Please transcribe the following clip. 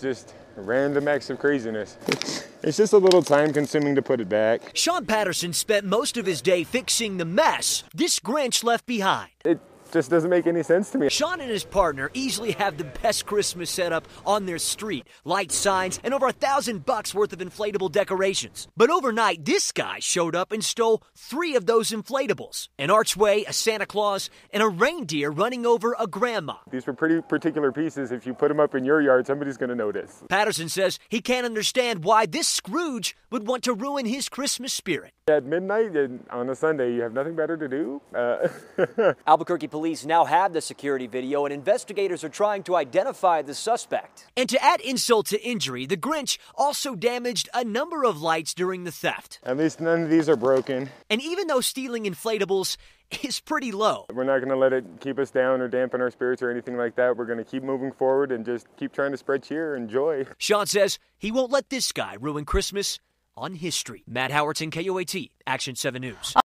Just random acts of craziness. It's just a little time consuming to put it back. Sean Patterson spent most of his day fixing the mess this Grinch left behind. It just doesn't make any sense to me. Sean and his partner easily have the best Christmas setup on their street light signs and over a thousand bucks worth of inflatable decorations. But overnight, this guy showed up and stole three of those inflatables an archway, a Santa Claus, and a reindeer running over a grandma. These were pretty particular pieces. If you put them up in your yard, somebody's going to notice. Patterson says he can't understand why this Scrooge would want to ruin his Christmas spirit. At midnight on a Sunday, you have nothing better to do? Uh, Albuquerque police now have the security video, and investigators are trying to identify the suspect. And to add insult to injury, the Grinch also damaged a number of lights during the theft. At least none of these are broken. And even though stealing inflatables is pretty low, we're not going to let it keep us down or dampen our spirits or anything like that. We're going to keep moving forward and just keep trying to spread cheer and joy. Sean says he won't let this guy ruin Christmas on history. Matt Howerton, KOAT, Action 7 News.